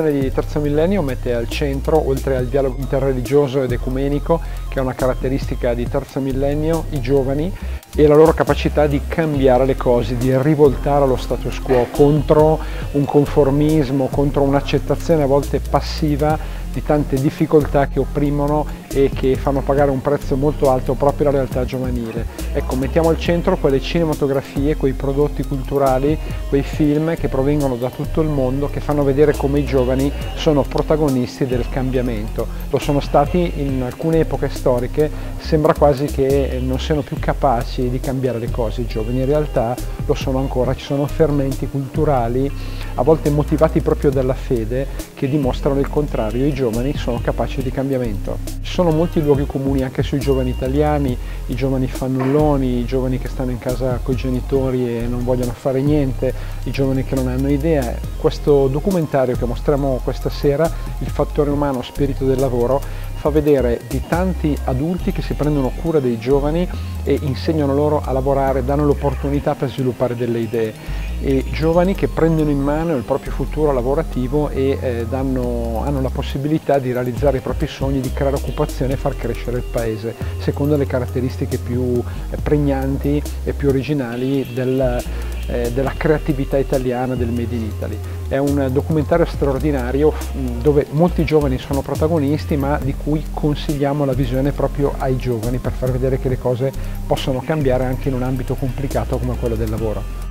l'edizione di Terzo Millennio mette al centro, oltre al dialogo interreligioso ed ecumenico, che è una caratteristica di Terzo Millennio, i giovani e la loro capacità di cambiare le cose, di rivoltare lo status quo contro un conformismo, contro un'accettazione a volte passiva di tante difficoltà che opprimono e che fanno pagare un prezzo molto alto proprio alla realtà giovanile. Ecco, mettiamo al centro quelle cinematografie, quei prodotti culturali, quei film che provengono da tutto il mondo, che fanno vedere come i giovani sono protagonisti del cambiamento. Lo sono stati in alcune epoche storiche, sembra quasi che non siano più capaci di cambiare le cose i giovani, in realtà lo sono ancora, ci sono fermenti culturali, a volte motivati proprio dalla fede, che dimostrano il contrario, i giovani sono capaci di cambiamento. Sono molti luoghi comuni anche sui giovani italiani, i giovani fannulloni, i giovani che stanno in casa con i genitori e non vogliono fare niente, i giovani che non hanno idea. Questo documentario che mostriamo questa sera, Il fattore umano, spirito del lavoro, fa vedere di tanti adulti che si prendono cura dei giovani e insegnano loro a lavorare, danno l'opportunità per sviluppare delle idee e giovani che prendono in mano il proprio futuro lavorativo e eh, danno, hanno la possibilità di realizzare i propri sogni, di creare occupazione e far crescere il paese secondo le caratteristiche più eh, pregnanti e più originali del, eh, della creatività italiana del Made in Italy. È un documentario straordinario dove molti giovani sono protagonisti ma di cui consigliamo la visione proprio ai giovani per far vedere che le cose possono cambiare anche in un ambito complicato come quello del lavoro.